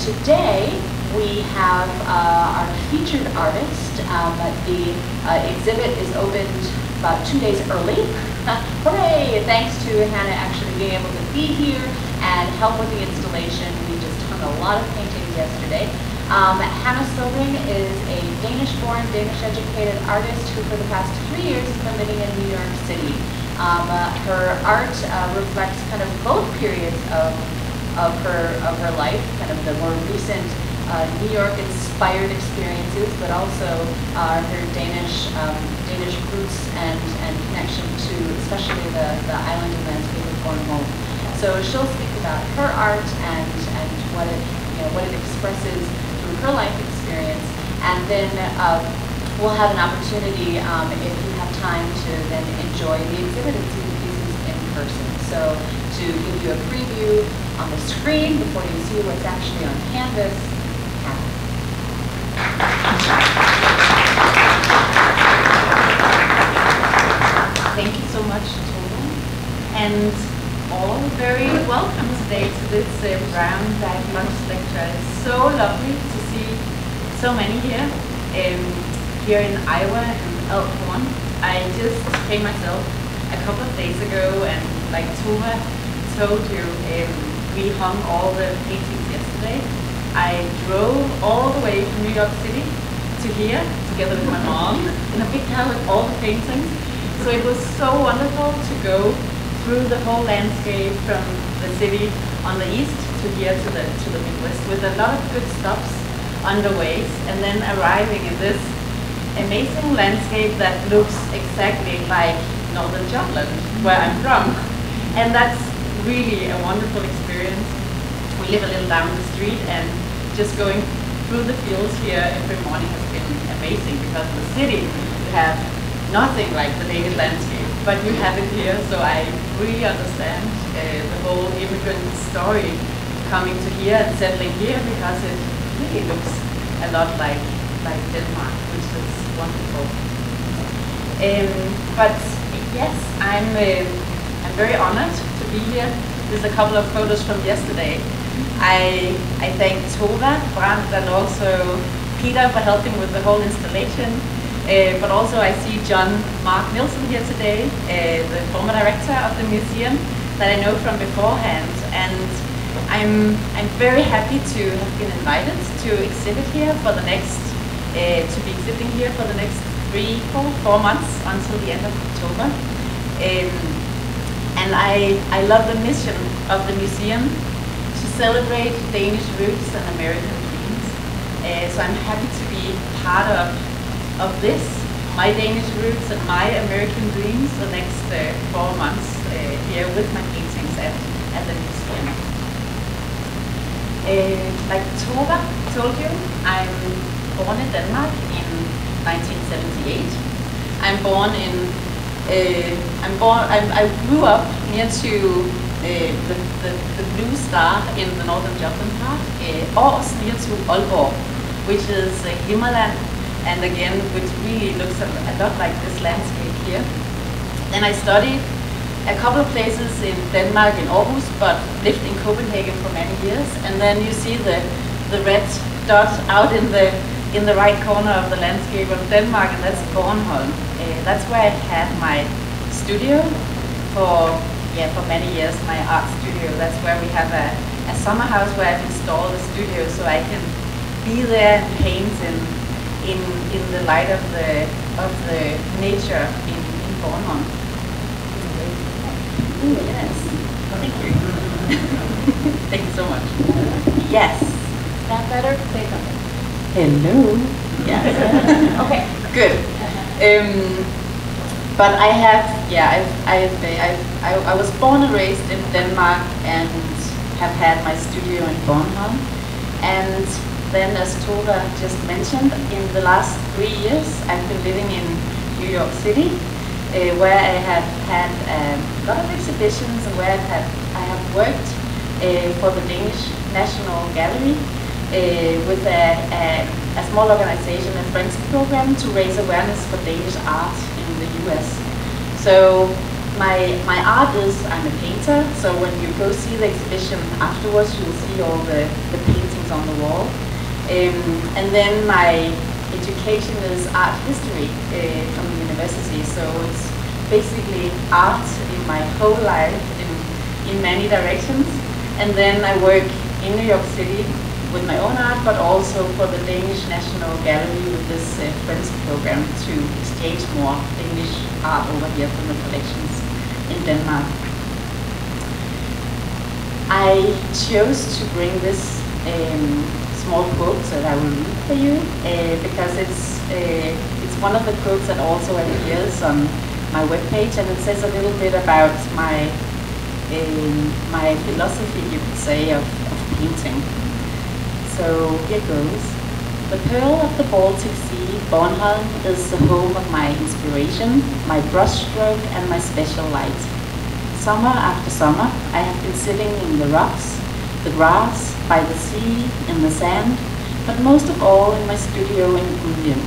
today we have uh, our featured artist. Um, the uh, exhibit is opened about two days early. Hooray! Thanks to Hanne actually being able to be here and help with the installation. We just hung a lot of paintings yesterday. Um, Hanne Støvring is a Danish-born, Danish-educated artist who for the past three years has been living in New York City. Um, uh, her art uh, reflects kind of both periods of, of, her, of her life, kind of the more recent uh, New York-inspired experiences, but also uh, her Danish um, Danish roots and, and connection to especially the, the island and landscape of Bornholm. So she'll speak about her art and, and what it you know what it expresses through her life experience, and then uh, we'll have an opportunity, um, if you have time, to then enjoy the exhibit and see the pieces in person. So to give you a preview on the screen before you see what's actually on canvas, Thank you so much, Tova. And all very welcome today to this uh, Brown Bag Lunch Lecture. It's so lovely to see so many here, um, here in Iowa and Elk Horn. I just came myself a couple of days ago and like Tova told you, um, we hung all the paintings yesterday. I drove all the way from New York City to here together with my mom in a big car with all the paintings. So it was so wonderful to go through the whole landscape from the city on the east to here to the to the Midwest with a lot of good stops on the ways and then arriving in this amazing landscape that looks exactly like northern Jutland, where I'm from. And that's really a wonderful experience. We live a little down the street and just going through the fields here every morning has been amazing because the city you have nothing like the Danish landscape, but you have it here, so I really understand uh, the whole immigrant story coming to here and settling here because it really looks a lot like, like Denmark, which is wonderful. Um, but yes, I'm, uh, very honored to be here. There's a couple of photos from yesterday. I, I thank Tova Brandt and also Peter for helping with the whole installation. Uh, but also I see John Mark Nielsen here today, uh, the former director of the museum that I know from beforehand. And I'm, I'm very happy to have been invited to exhibit here for the next, uh, to be exhibiting here for the next three, four, four months until the end of October. Um, and I, I love the mission of the museum to celebrate Danish roots and American dreams. Uh, so I'm happy to be part of, of this, my Danish roots and my American dreams the next uh, four months uh, here with my paintings at, at the museum. Like Tova told you, I'm born in Denmark in 1978. I'm born in, uh, I'm born, I, I, grew up near to uh, the, the, the, Blue Star in the northern Jutland part, uh, Aars near to Aalborg, which is uh, Himmerland, and again, which really looks a, a lot like this landscape here. Then I studied a couple of places in Denmark, in Aarhus, but lived in Copenhagen for many years. And then you see the, the red dot out in the, in the right corner of the landscape of Denmark, and that's Bornholm. Uh, that's where I had my studio for, yeah, for many years, my art studio. That's where we have a, a summer house where I've installed a studio so I can be there and paint in, in, in the light of the, of the nature in, in Bornholm. Ooh, yes. Thank you. Thank you so much. Yes. Is that better? Say something. Hello. Yes. okay. Good. Um, but I have, yeah, I've, I've, I've, I, I was born and raised in Denmark and have had my studio in Bornholm. And then, as Tova just mentioned, in the last three years, I've been living in New York City uh, where I have had um, a lot of exhibitions and where I've I have worked uh, for the Danish National Gallery with a, a, a, small organization, a friendship program to raise awareness for Danish art in the US. So my, my art is, I'm a painter, so when you go see the exhibition afterwards, you'll see all the, the paintings on the wall. Um, and then my education is art history uh, from the university, so it's basically art in my whole life in, in many directions. And then I work in New York City with my own art, but also for the Danish National Gallery with this uh, Friends program to exchange more Danish art over here from the collections in Denmark. I chose to bring this um, small quote that I will read for you uh, because it's uh, it's one of the quotes that also appears on my webpage and it says a little bit about my um, my philosophy, you could say, of, of painting. So here goes. The pearl of the Baltic Sea, Bornholm, is the home of my inspiration, my brushstroke, and my special light. Summer after summer, I have been sitting in the rocks, the grass, by the sea, in the sand, but most of all in my studio in Gudhjem.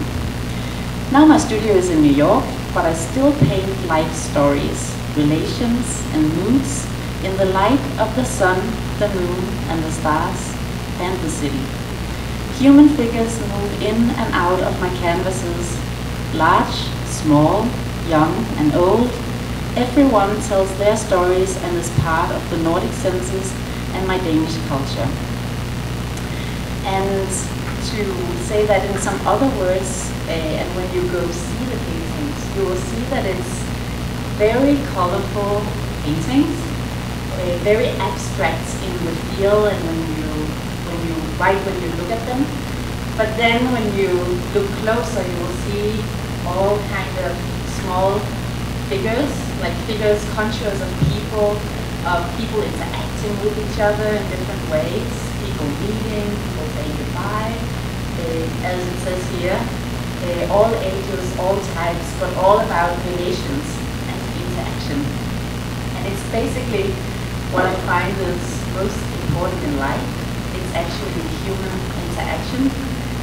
Now my studio is in New York, but I still paint life stories, relations, and moods in the light of the sun, the moon, and the stars, and the city. Human figures move in and out of my canvases, large, small, young, and old. Everyone tells their stories and is part of the Nordic senses and my Danish culture. And to say that in some other words, uh, and when you go see the paintings, you will see that it's very colorful paintings, uh, very abstract in the feel and right when you look at them. But then when you look closer, you will see all kind of small figures, like figures conscious of people, of people interacting with each other in different ways, people meeting, people saying goodbye, uh, as it says here, uh, all ages, all types, but all about relations and interaction. And it's basically what I find is most important in life actually human interaction.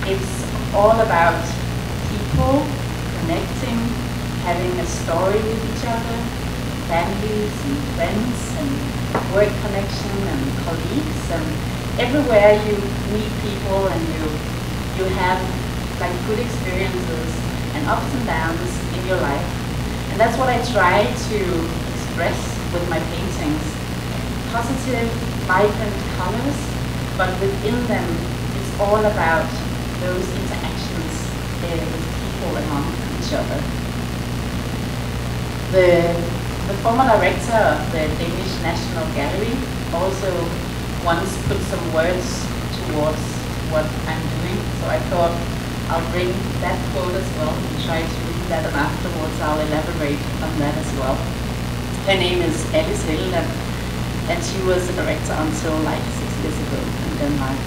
It's all about people connecting, having a story with each other, families and friends and work connection and colleagues and everywhere you meet people and you you have like good experiences and ups and downs in your life. And that's what I try to express with my paintings. Positive, vibrant colors but within them, it's all about those interactions uh, with people among each other. The, the former director of the Danish National Gallery also once put some words towards what I'm doing, so I thought I'll bring that quote as well and try to read that and afterwards I'll elaborate on that as well. Her name is Allis Helleland and she was the director until like years ago. Denmark.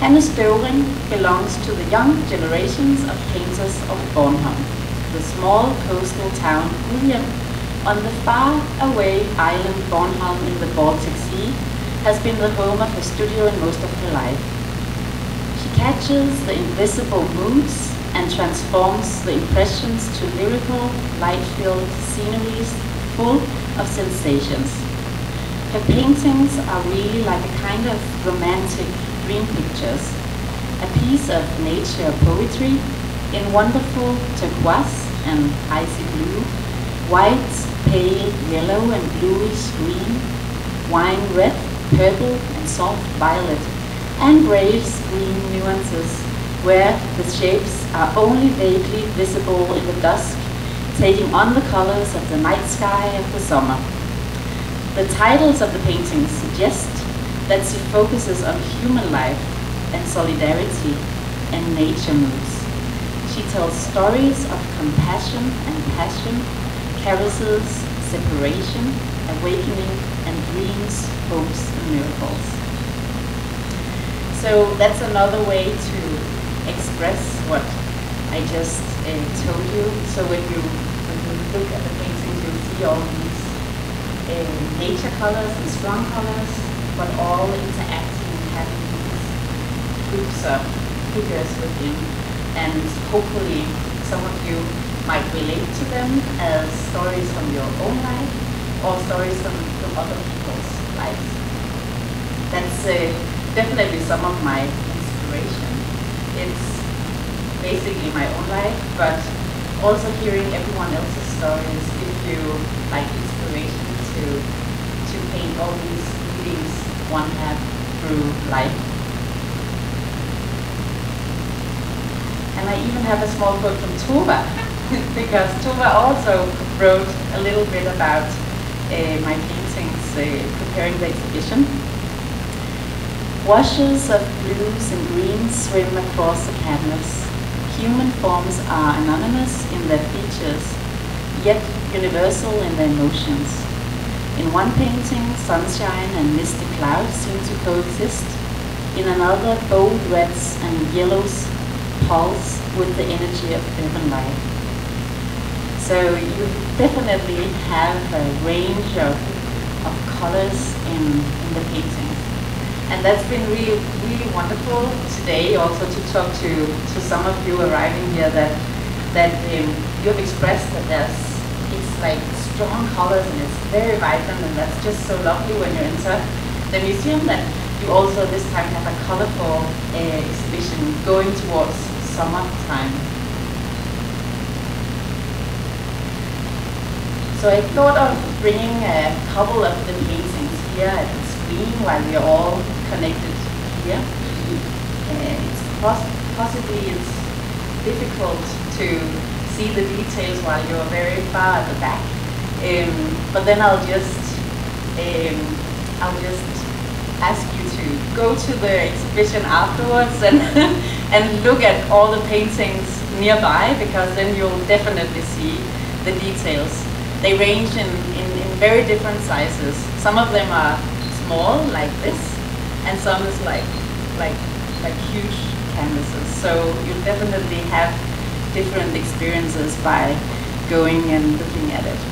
Hanne Støvring belongs to the young generations of painters of Bornholm, the small coastal town Gudhjem on the far away island Bornholm in the Baltic Sea has been the home of her studio in most of her life. She catches the invisible moods and transforms the impressions to lyrical, light-filled sceneries full of sensations. Her paintings are really like a kind of romantic dream pictures, a piece of nature poetry in wonderful turquoise and icy blue, white, pale yellow and bluish green, wine red, purple and soft violet, and grayish green nuances where the shapes are only vaguely visible in the dusk, taking on the colors of the night sky of the summer. The titles of the paintings suggest that she focuses on human life and solidarity and nature moves. She tells stories of compassion and passion, carousels, separation, awakening, and dreams, hopes, and miracles. So that's another way to express what I just uh, told you. So when you, when you look at the paintings, you'll see all in nature colors and strong colors, but all interacting and having these groups of figures within. And hopefully some of you might relate to them as stories from your own life or stories from, from other people's lives. That's uh, definitely some of my inspiration. It's basically my own life, but also hearing everyone else's stories if you like to to paint all these feelings one has through life. And I even have a small quote from Tova, because Tova also wrote a little bit about uh, my paintings uh, preparing the exhibition. Washes of blues and greens swim across the canvas. Human forms are anonymous in their features, yet universal in their emotions. In one painting, sunshine and misty clouds seem to coexist. In another, bold reds and yellows pulse with the energy of urban life. So you definitely have a range of, of colors in, in the painting. And that's been really, really wonderful today also to talk to, to some of you arriving here that, that um, you have expressed that there's, it's like strong colors and it's very vibrant and that's just so lovely when you enter the museum that you also this time have a colorful uh, exhibition going towards summertime. So I thought of bringing a couple of the paintings here at the screen while we are all connected here. Uh, it's poss possibly it's difficult to see the details while you're very far at the back. Um, but then I'll just um, I'll just ask you to go to the exhibition afterwards and and look at all the paintings nearby because then you'll definitely see the details. They range in, in, in very different sizes. Some of them are small like this and some is like like like huge canvases. So you'll definitely have different experiences by going and looking at it.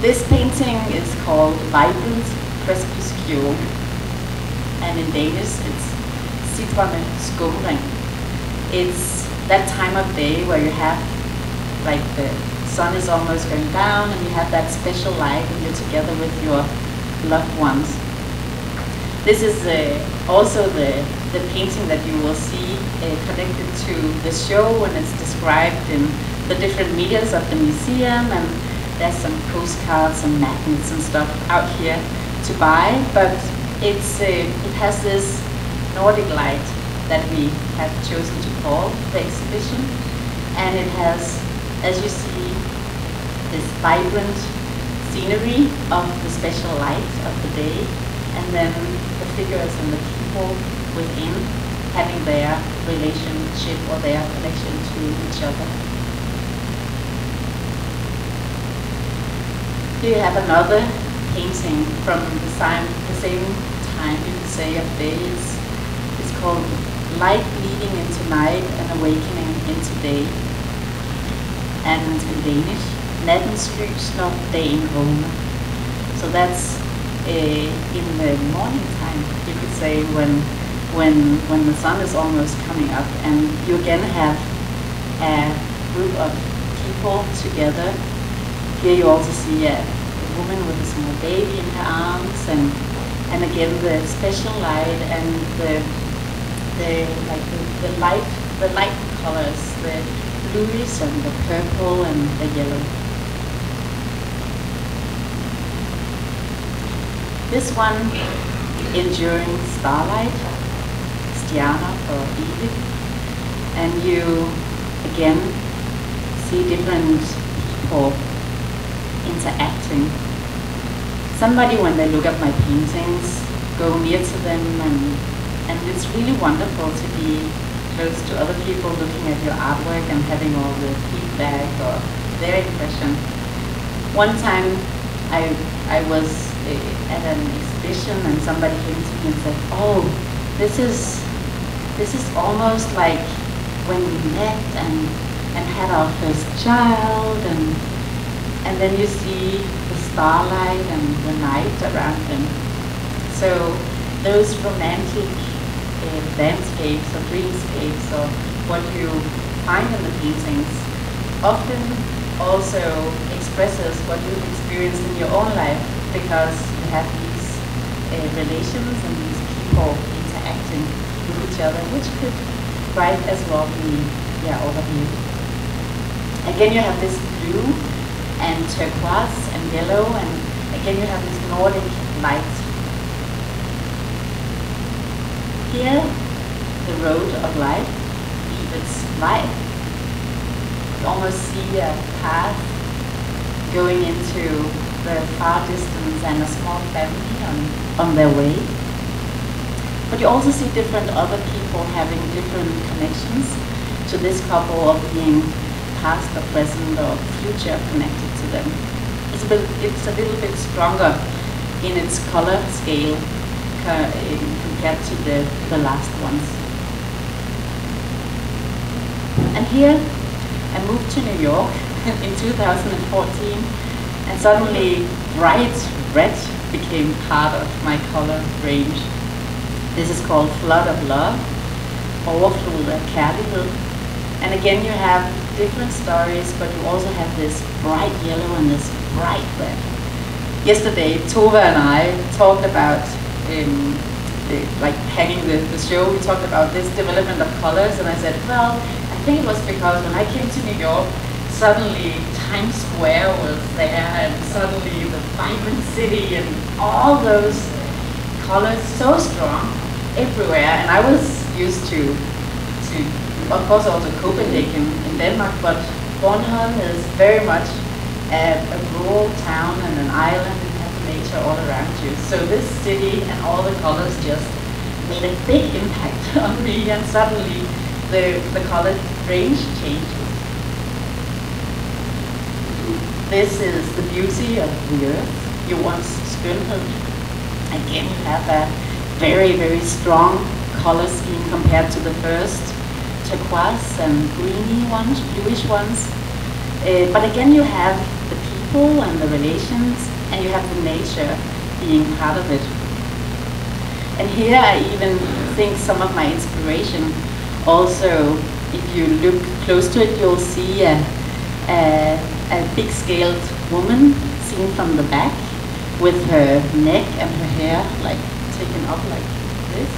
This painting is called Vibrant Crepuscule and in Danish it's Sitrende Skumring. It's that time of day where you have like the sun is almost going down and you have that special light and you're together with your loved ones. This is uh, also the, the painting that you will see uh, connected to the show and it's described in the different medias of the museum and there's some postcards and magnets and stuff out here to buy, but it's, uh, it has this Nordic light that we have chosen to call the exhibition and it has, as you see, this vibrant scenery of the special light of the day, and then the figures and the people within having their relationship or their connection to each other. Here you have another painting from the same, the same time, you could say, of days. It's called Light Leading into Night and Awakening into Day. And in Danish, nattens lys når dagen vågner. So that's uh, in the morning time, you could say, when, when, when the sun is almost coming up and you again have a group of people together. Here you also see a, a woman with a small baby in her arms and, and again the special light and the, the, like the, the light, the light colors, the bluish and the purple and the yellow. This one, Enduring Starlight, Stiana for evigt. And you, again, see different people interacting. Somebody, when they look at my paintings, go near to them and, and it's really wonderful to be close to other people looking at your artwork and having all the feedback or their impression. One time I, I was eh, at an exhibition and somebody came to me and said, oh, this is, this is almost like when we met and, and had our first child and, and then you see the starlight and the night around them. So those romantic uh, landscapes or dreamscapes or what you find in the paintings often also expresses what you've experienced in your own life because you have these uh, relations and these people interacting with each other, which could quite as well be yeah, over here. Again, you have this blue and turquoise and yellow, and again you have this Nordic light. Here, the road of life, it's light. You almost see a path going into the far distance and a small family on, on their way. But you also see different other people having different connections to this couple of being past or present or future connected them. It's a, bit, it's a little bit stronger in its color scale compared to the, the last ones. And here, I moved to New York in 2014 and suddenly bright red became part of my color range. This is called Flood of Love, Overflod af Kærlighed. And again, you have different stories, but you also have this bright yellow and this bright red. Yesterday, Tova and I talked about um, the, like hanging the, the show. We talked about this development of colors, and I said, well, I think it was because when I came to New York, suddenly Times Square was there, and suddenly the vibrant city, and all those colors so strong everywhere. And I was used to to of course also Copenhagen in Denmark, but Bornholm is very much a, a rural town and an island and has nature all around you. So this city and all the colors just made a big impact on me and suddenly the, the color range changes. This is the beauty of the earth. You Jordens skønhed. Again, you have a very, very strong color scheme compared to the first turquoise and greeny ones, bluish ones. Uh, but again, you have the people and the relations, and you have the nature being part of it. And here I even think some of my inspiration also, if you look close to it, you'll see a, a, a big scaled woman seen from the back with her neck and her hair like taken up like this.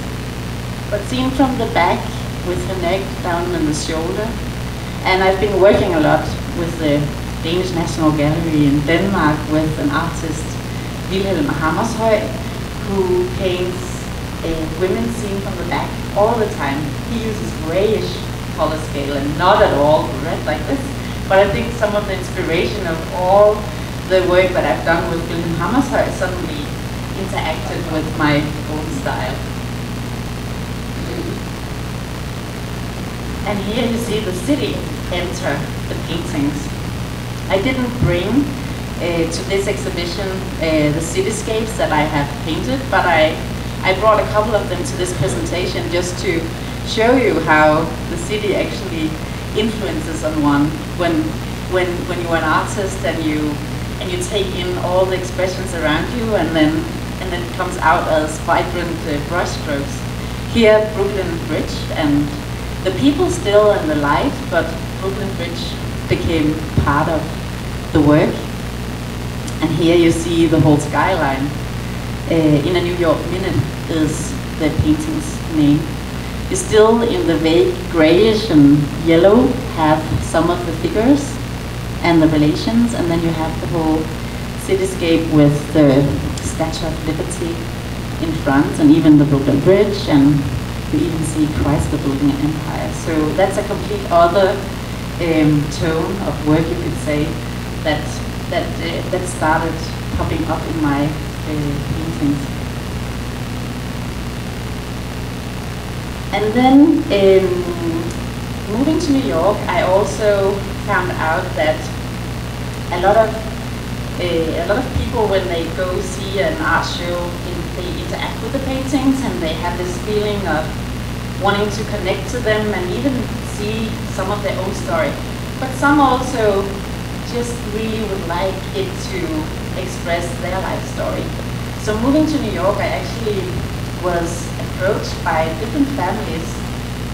But seen from the back with her neck down on the shoulder. And I've been working a lot with the Danish National Gallery in Denmark with an artist, Wilhelm Hammershøi, who paints uh, women seen from the back all the time. He uses grayish color scale and not at all red like this. But I think some of the inspiration of all the work that I've done with Wilhelm Hammershøi suddenly interacted with my own style. And here you see the city enter the paintings. I didn't bring uh, to this exhibition uh, the cityscapes that I have painted, but I, I brought a couple of them to this presentation just to show you how the city actually influences on one when, when, when you're an artist and you, and you take in all the expressions around you and then, and then it comes out as vibrant uh, brush strokes. Here, Brooklyn Bridge and the people still in the light, but Brooklyn Bridge became part of the work. And here you see the whole skyline. Uh, in a New York minute is the painting's name. You still, in the vague grayish and yellow, have some of the figures and the relations, and then you have the whole cityscape with the Statue of Liberty in front, and even the Brooklyn Bridge, and you even see Chrysler building an empire. So that's a complete other um, tone of work, you could say, that that uh, that started popping up in my uh, paintings. And then, um, moving to New York, I also found out that a lot of Eh, a lot of people, when they go see an art show, they interact with the paintings and they have this feeling of wanting to connect to them and even see some of their own story. But some also just really would like it to express their life story. So moving to New York, I actually was approached by different families,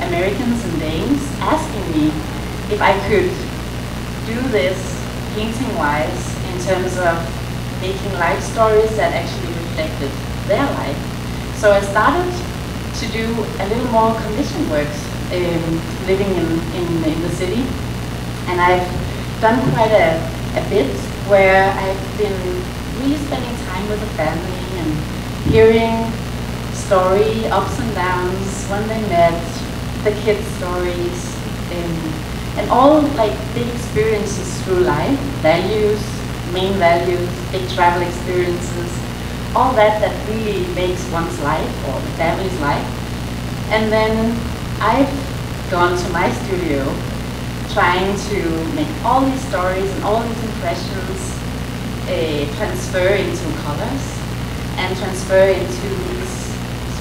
Americans and Danes, asking me if I could do this painting-wise in terms of making life stories that actually reflected their life. So I started to do a little more commission works um, living in, in, in the city. And I've done quite a, a bit where I've been really spending time with the family and hearing story, ups and downs, when they met, the kids' stories, um, and all like big experiences through life, values, main values, big travel experiences, all that that really makes one's life or the family's life. And then I've gone to my studio trying to make all these stories and all these impressions uh, transfer into colors and transfer into these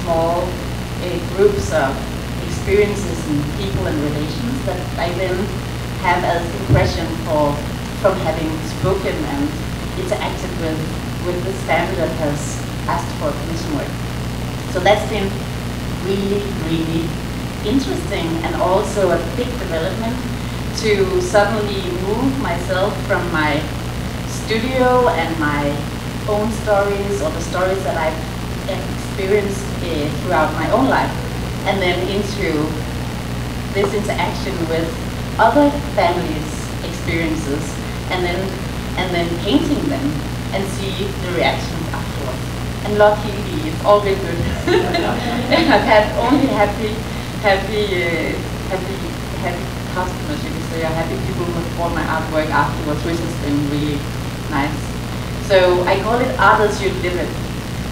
small uh, groups of experiences and people and relations that I then have as impression for from having spoken and interacted with with this family that has asked for commission work. So that's been really, really interesting and also a big development to suddenly move myself from my studio and my own stories or the stories that I've experienced uh, throughout my own life and then into this interaction with other families' experiences and then and then painting them and see the reactions afterwards. And luckily, it's all been good. I've had only happy, happy, uh, happy, happy customers, you can say, or happy people who bought my artwork afterwards, which has been really nice. So I call it art as you live it.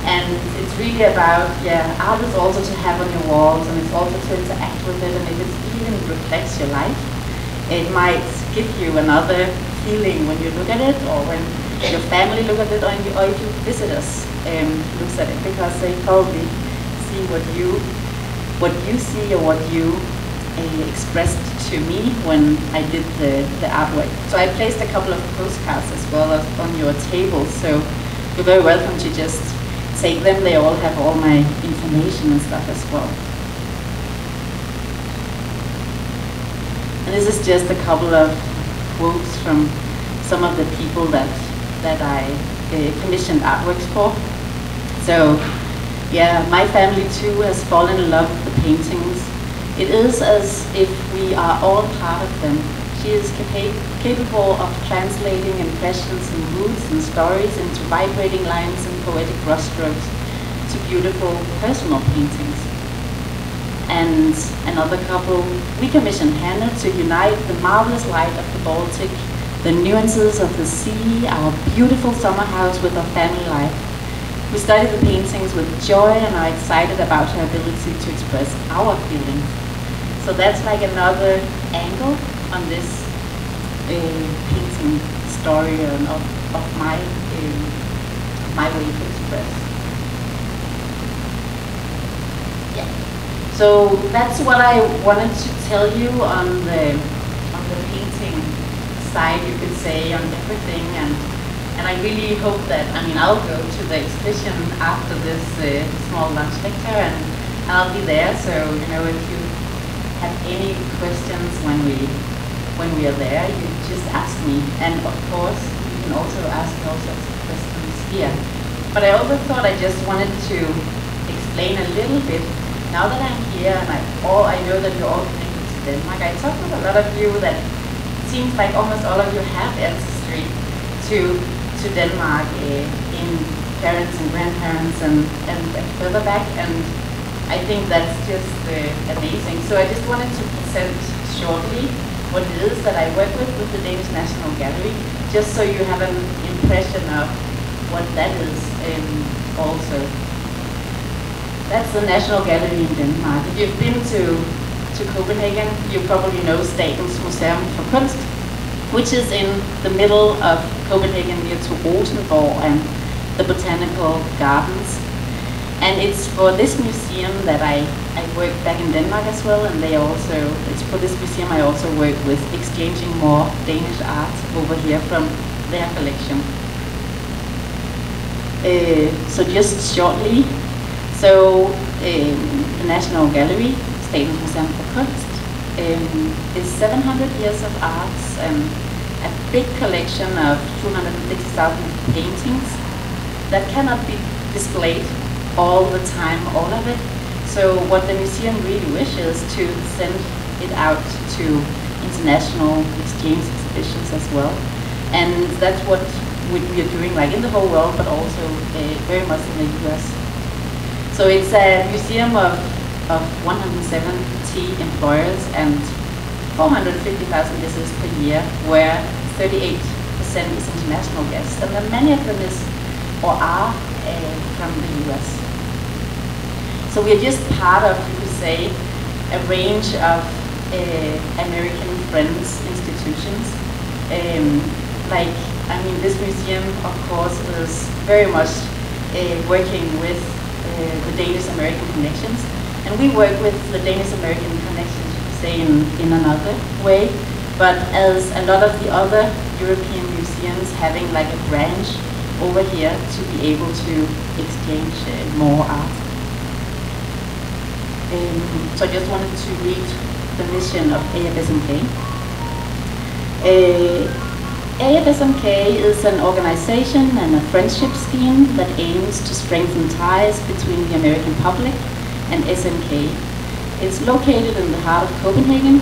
And it's really about, yeah, art is also to have on your walls and it's also to interact with it and if it even reflects your life, it might give you another feeling when you look at it or when your family look at it or, you, or if you visitors um, looks at it because they probably see what you what you see or what you uh, expressed to me when I did the, the artwork. So I placed a couple of postcards as well as on your table so you're very welcome to just take them. They all have all my information and stuff as well. And this is just a couple of quotes from some of the people that that I uh, commissioned artworks for. So yeah, my family too has fallen in love with the paintings. It is as if we are all part of them. She is capa capable of translating impressions and moods and stories into vibrating lines and poetic brushstrokes to beautiful personal paintings. And another couple, we commissioned Hanne to unite the marvelous light of the Baltic the nuances of the sea, our beautiful summer house with our family life. We study the paintings with joy and are excited about her ability to express our feelings. So that's like another angle on this uh, painting story of, of my, uh, my way to express. Yeah. So that's what I wanted to tell you on the, on the painting side, you could say, on everything. And and I really hope that, I mean, I'll go to the exhibition after this uh, small lunch lecture and I'll be there. So, you know, if you have any questions when we when we are there, you just ask me. And of course, you can also ask all sorts of questions here. But I also thought I just wanted to explain a little bit. Now that I'm here and I, all, I know that you're all connected to Denmark, I talked with a lot of you that seems like almost all of you have ancestry to to Denmark uh, in parents and grandparents and, and, and, further back and I think that's just uh, amazing. So I just wanted to present shortly what it is that I work with with the Danish National Gallery just so you have an impression of what that is um, also. That's the National Gallery in Denmark. If you've been to to Copenhagen, you probably know Statens Museum for Kunst, which is in the middle of Copenhagen near to Rosenborg and the Botanical Gardens. And it's for this museum that I, I work back in Denmark as well, and they also, it's for this museum I also work with exchanging more Danish art over here from their collection. Uh, so just shortly, so um, the National Gallery Statens Museum for Kunst um, is 700 years of arts and a big collection of 260,000 paintings that cannot be displayed all the time, all of it. So what the museum really wishes to send it out to international exchange exhibitions as well. And that's what we we are doing like in the whole world, but also uh, very much in the US. So it's a museum of, of 170 employers and 450,000 visitors per year, where 38% is international guests, and then many of them is or are uh, from the US. So we are just part of, you could say, a range of uh, American Friends institutions. Um, like, I mean, this museum, of course, is very much uh, working with the Danish-American connections. And we work with the Danish-American connections, you say, in, in another way. But as a lot of the other European museums having like a branch over here to be able to exchange uh, more art. Um, so I just wanted to read the mission of AFSMK. Uh, AFSMK is an organization and a friendship scheme that aims to strengthen ties between the American public and SMK. It's located in the heart of Copenhagen,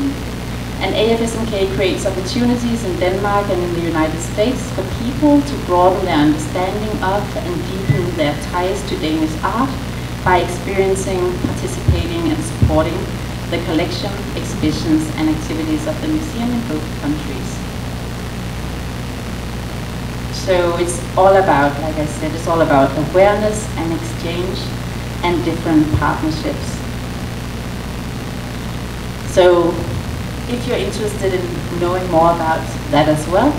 and AFSMK creates opportunities in Denmark and in the United States for people to broaden their understanding of and deepen their ties to Danish art by experiencing, participating, and supporting the collection, exhibitions, and activities of the museum in both countries. So it's all about, like I said, it's all about awareness and exchange and different partnerships. So if you're interested in knowing more about that as well,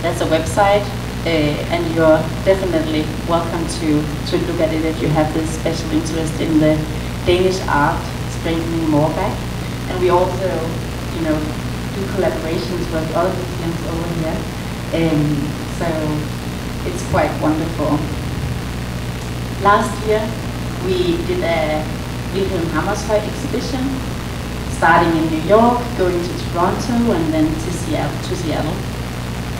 there's a website uh, and you're definitely welcome to, to look at it if you have this special interest in the Danish art strengthening more back. And we also, you know, do collaborations with other museums over here. Um, so it's quite wonderful. Last year we did a Wilhelm Hammershøi exhibition, starting in New York, going to Toronto, and then to Seattle. To Seattle.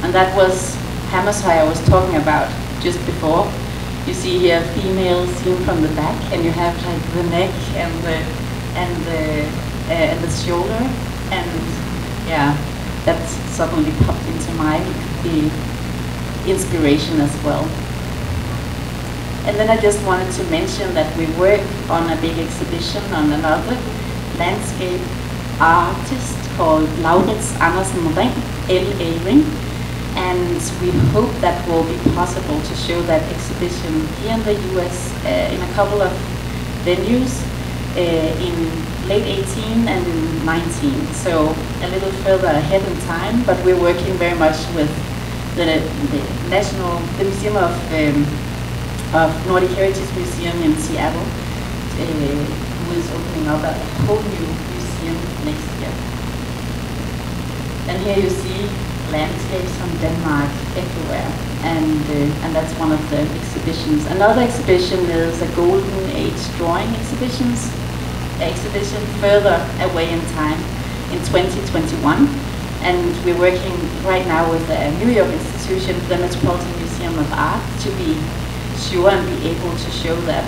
And that was Hammershøi I was talking about just before. You see here female seen from the back, and you have like the neck and the and the uh, and the shoulder, and yeah, that suddenly popped into mind. The inspiration as well. And then I just wanted to mention that we work on a big exhibition on another landscape artist called Laurits Andersen Ring, L.A. Ring. And we hope that will be possible to show that exhibition here in the US uh, in a couple of venues uh, in late 18 and 19. So a little further ahead in time, but we're working very much with the, the National, the Museum of, um, of Nordic Heritage Museum in Seattle, uh, who is opening up a whole new museum next year. And here you see landscapes from Denmark everywhere, and uh, and that's one of the exhibitions. Another exhibition is a Golden Age drawing exhibitions exhibition further away in time in 2021 and we're working right now with the New York institution, the Metropolitan Museum of Art, to be sure and be able to show that.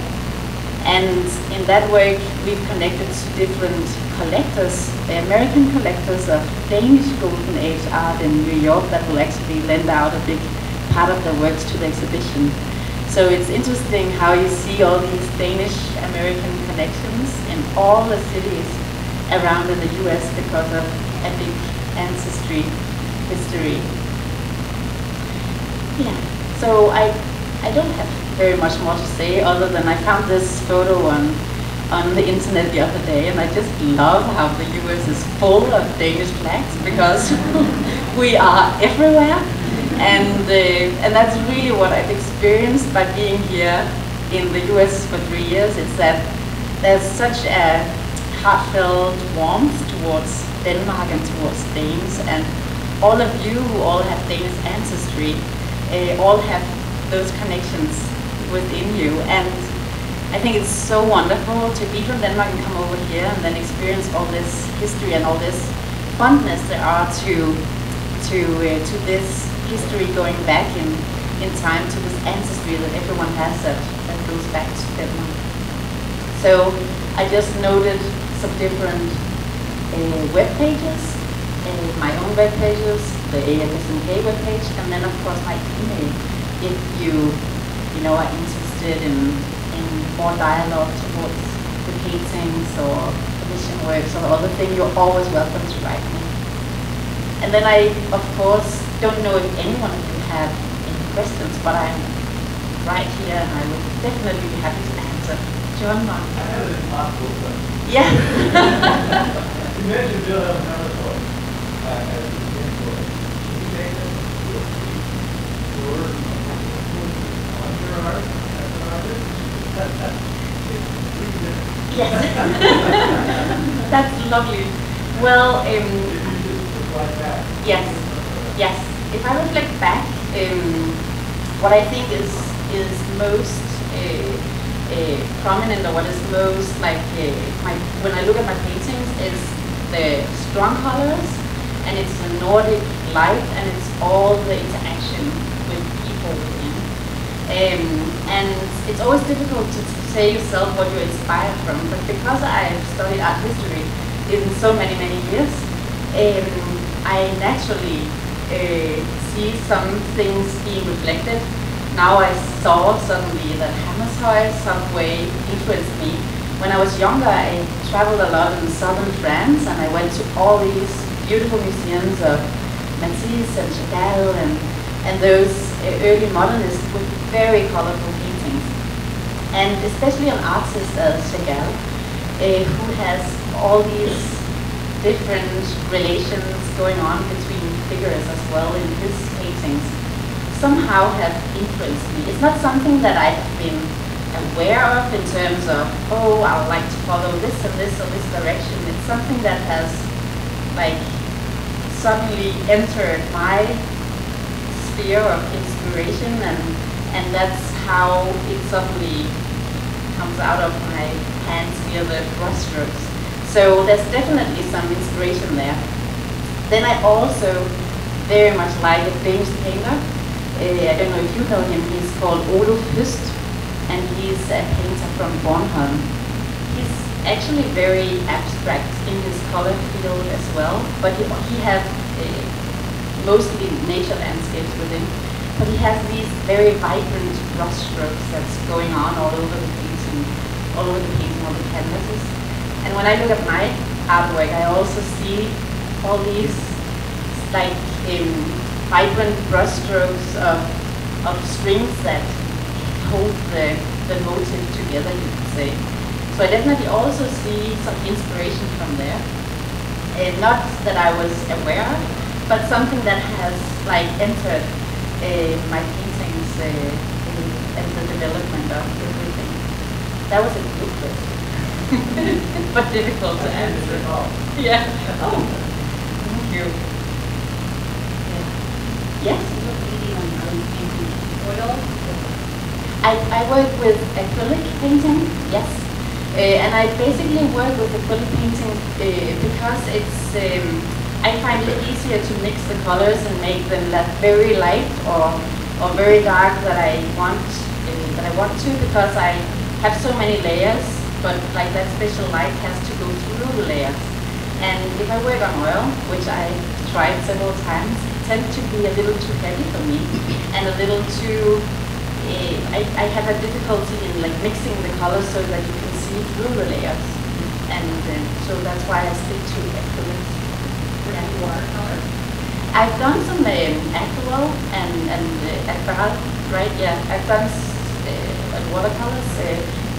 And in that work, we've connected to different collectors, the American collectors of Danish Golden Age art in New York that will actually lend out a big part of their works to the exhibition. So it's interesting how you see all these Danish-American connections in all the cities around in the US because of big ancestry history. Yeah, so I, I don't have very much more to say other than I found this photo on, on the internet the other day and I just love how the US is full of Danish flags because we are everywhere and, uh, and that's really what I've experienced by being here in the US for three years. It's that there's such a heartfelt warmth towards Denmark and towards Danes. And all of you who all have Danish ancestry, uh, all have those connections within you. And I think it's so wonderful to be from Denmark and come over here and then experience all this history and all this fondness there are to to uh, to this history going back in in time to this ancestry that everyone has that, that goes back to Denmark. So I just noted some different uh, web pages, uh, my own web pages, the AFSMK web page, and then of course my email. If you, you know, are interested in, in more dialogue towards the paintings or commission works or other things, you're always welcome to write me. And then I, of course, don't know if anyone can have any questions, but I'm right here and I would definitely be happy to answer. John Mark. I have. Yeah. You mentioned Bill Hamilton, uh, as an mentor. Can you take us to a brief tour on your art as an artist? Yes. That's lovely. Well, um. Yes, yes. If I reflect back, um, what I think is is most uh, prominent or what is most like uh, my when I look at my paintings is the strong colors and it's the Nordic light and it's all the interaction with people within. Um, and it's always difficult to say yourself what you're inspired from, but because I've studied art history in so many, many years, um, I naturally uh, see some things being reflected. Now I saw suddenly that Hammershøi some way influenced me. When I was younger, I traveled a lot in southern France and I went to all these beautiful museums of Matisse and Chagall and, and those uh, early modernists with very colorful paintings. And especially an artist as Chagall, uh, who has all these different relations going on between figures as well in his paintings somehow have influenced me. It's not something that I've been aware of in terms of, oh, I would like to follow this and this or this direction. It's something that has like suddenly entered my sphere of inspiration and and that's how it suddenly comes out of my hands via the brushstrokes. So there's definitely some inspiration there. Then I also very much like a Danish painter. Uh, I don't know if you know him. He's called Oluf Høst, and he's a painter from Bornholm. He's actually very abstract in his color field as well, but he, he has uh, mostly nature landscapes within. But he has these very vibrant brushstrokes that's going on all over the painting, all over the painting, all the canvases. And when I look at my artwork, I also see all these like um, vibrant brushstrokes of, of strings that hold the, the motif together, you could say. So I definitely also see some inspiration from there. Uh, not that I was aware of, but something that has like entered uh, my paintings uh, in, in the development of everything. That was a good question, but difficult to answer. Yeah. Oh, thank you. Yes. I, I work with acrylic painting, yes. Uh, and I basically work with acrylic painting uh, because it's, um, I find it easier to mix the colors and make them that very light or, or very dark that I want, uh, that I want to because I have so many layers, but like that special light has to go through the layers. And if I work on oil, which I tried several times, it tends to be a little too heavy for me and a little too uh, I, I have a difficulty in like mixing the colors so that you can see through the layers. And uh, so that's why I stick to acrylics. And watercolor. I've done some um, aquarel and, and uh, right? Yeah, I've done watercolors,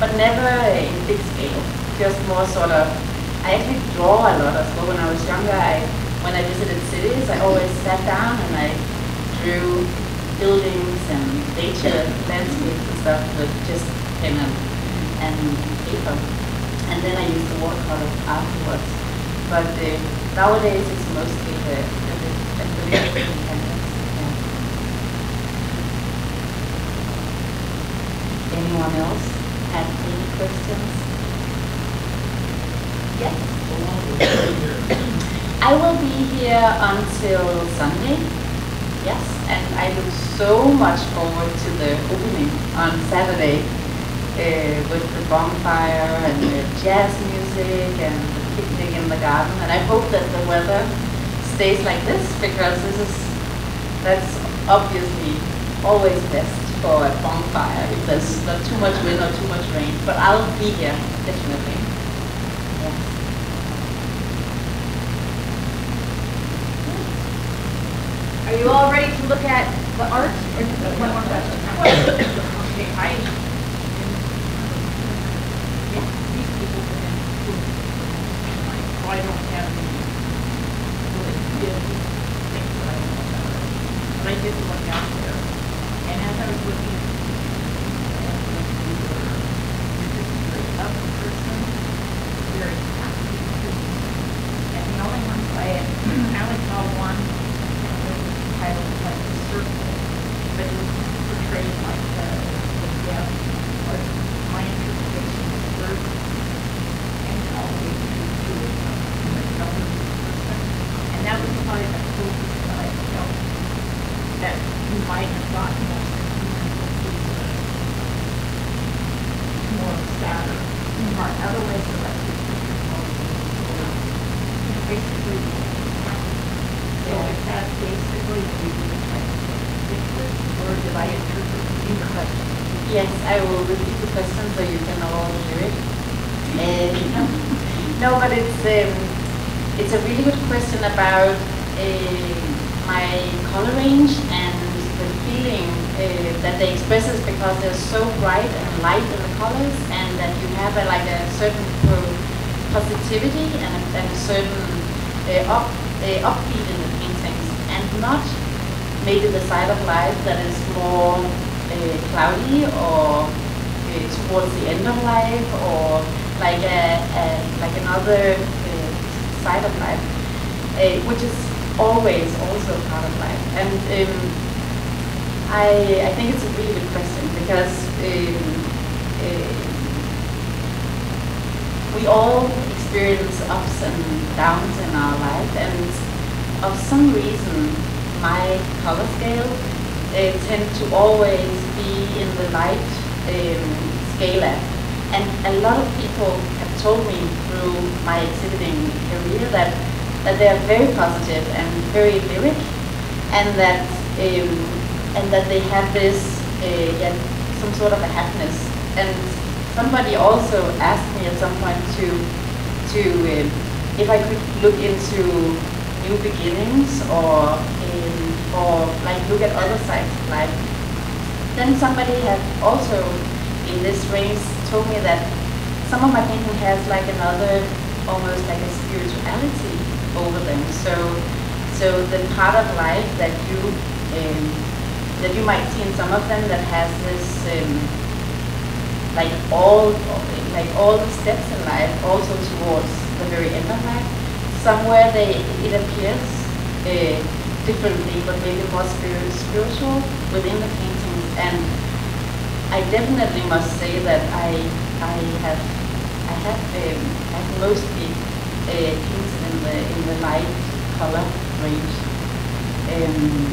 but never in big scale. Just more sort of, I actually draw a lot as well. When I was younger, I, when I visited cities, I always sat down and I drew buildings and nature landscapes and stuff with just pen and, paper. And then I used the watercolor afterwards. But uh, nowadays it's mostly the, the, the, the. Yeah. Anyone else have any questions? Yes? I will be here until Sunday. Yes, and I look so much forward to the opening on Saturday. uh, with the bonfire and the jazz music and the picnic in the garden. And I hope that the weather stays like this because this is that's obviously always best for a bonfire if there's not too much wind or too much rain. But I'll be here definitely. Yes. Are you all ready to look at the art? Or one more question? Okay, I. Yeah, these people have been cool. So I don't have any really good things that I know about it. But I did look out there. And as I was looking at the pictures, and like you were, you're just a very up person, very happy person. And the only ones I, I only saw one, and it was titled like the circle, but it was portrayed like the, the death, or my interpretation of birth, and all the way through to like elderly person. And that was probably the closest that I felt that you might have gotten most of the more sadder part. Otherwise, the rest of the picture was basically so is that basically what we were trying to picture, or did I interpret it incorrectly? Yes, I will repeat the question so you can all hear it. Um, no, but it's um, it's a really good question about uh, my color range and the feeling uh, that they express is because they're so bright and light in the colors, and that you have a, like a certain pro- positivity and a, and a certain uh, up, uh, upbeat in the paintings, and not maybe the side of life that is more uh, cloudy or uh, towards the end of life or like a, a like another uh, side of life, which is always also part of life. And um, I I think it's a really good question because um, we all experience ups and downs in our life, and of some reason my color scale uh, tend to always be in the light um, scala. And a lot of people have told me through my exhibiting career that, that they are very positive and very lyric, and that um, and that they have this uh, some sort of a happiness. And somebody also asked me at some point to to if I could look into new beginnings or in, or like look at other sides of life. Then somebody had also in this race told me that some of my painting has like another almost like a spirituality over them. So so the part of life that you um, that you might see in some of them that has this um, like all like all the steps in life also towards the very end of life somewhere they it appears uh, differently, but maybe more spirit, spiritual within the paintings. And I definitely must say that I I have I have um, I've mostly uh, in the in the light color range. Um,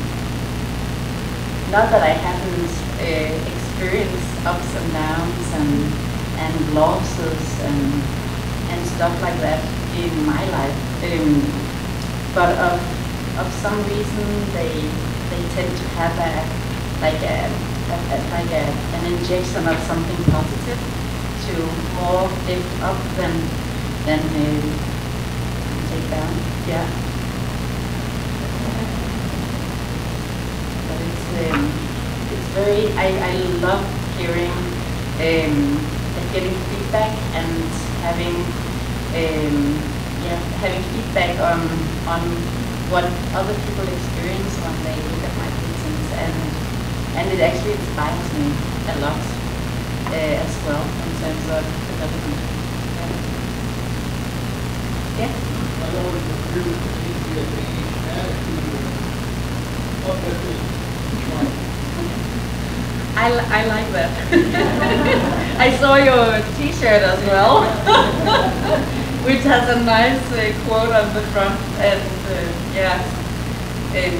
not that I haven't uh, experienced ups and downs and and losses and and stuff like that in my life. Um, but of of some reason they they tend to have a like a, a, a like a, an injection of something positive to more lift up than than uh, take down. Yeah. But it's um, it's very I, I love hearing um, getting feedback and having um, yeah, having feedback on on what other people experience when they look at my paintings, and and it actually inspires me a lot uh, as well in terms of development. Yeah. The. I, I like that. I saw your T-shirt as well, which has a nice uh, quote on the front, and uh, yeah, um,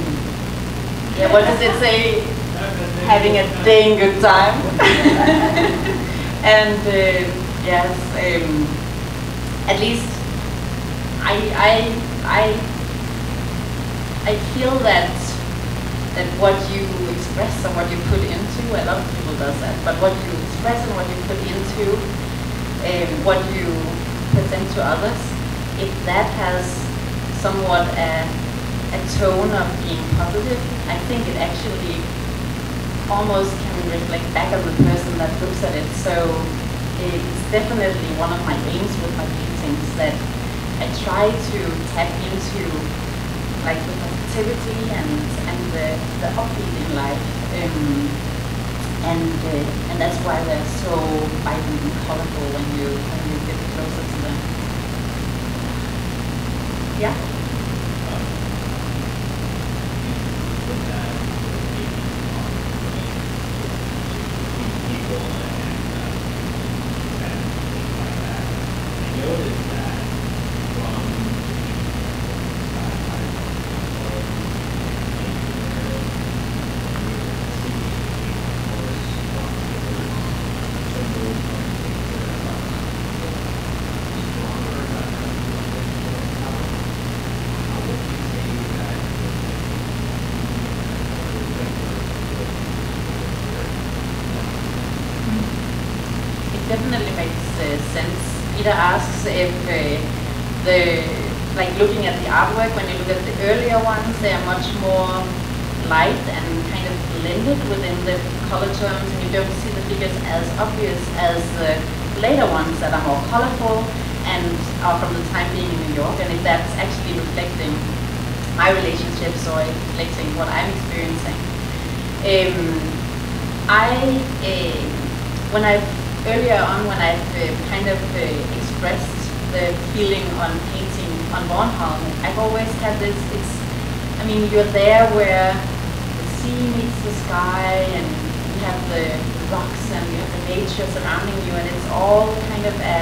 yeah. What does it say? Having a dang good time. and uh, yes, um, at least I, I, I, I feel that that what you express and what you put into, a lot of people does that, but what you express and what you put into, um, what you present to others, if that has somewhat a, a tone of being positive, I think it actually almost can reflect back on the person that looks at it. So it's definitely one of my aims with my paintings that I try to tap into like the positivity and and the, the upbeat in life. Um, and uh, and that's why they're so vibrant and colorful when you when closer to them. Yeah. Ida asks if uh, the, like looking at the artwork, when you look at the earlier ones, they are much more light and kind of blended within the color terms, and you don't see the figures as obvious as the later ones that are more colorful and are from the time being in New York, and if that's actually reflecting my relationships or reflecting what I'm experiencing. Um, I, uh, when I've earlier on when I've uh, kind of uh, expressed the feeling on painting on Bornholm, I've always had this, it's, I mean, you're there where the sea meets the sky and you have the rocks and you have the nature surrounding you and it's all kind of a,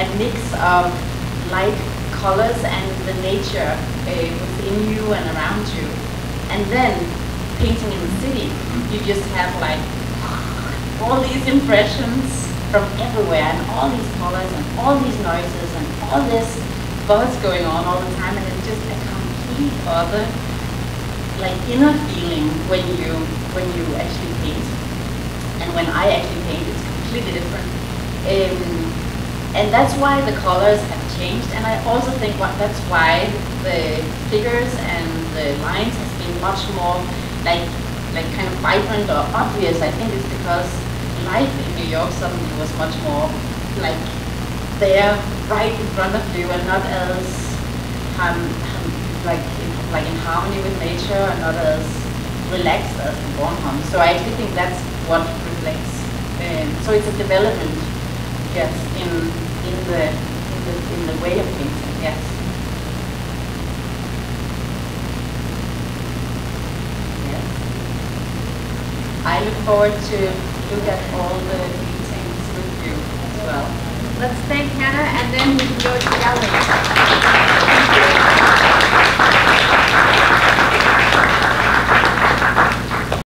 a mix of light colors and the nature uh, within you and around you. And then painting in the city, you just have like all these impressions from everywhere and all these colors and all these noises and all this buzz going on all the time and it's just a complete other like inner feeling when you when you actually paint. And when I actually paint it's completely different. Um, and that's why the colors have changed and I also think what that's why the figures and the lines has been much more like like kind of vibrant or obvious. I think it's because life in New York suddenly was much more like there, right in front of you, and not as um, like in, like in harmony with nature, and not as relaxed as in Bornholm. So I actually think that's what reflects. Um, so it's a development, yes, in in the in the in the way of yes. Yes. I look forward to you'll get all the meetings with you as well. Let's thank Hannah, and then we can go to gallery.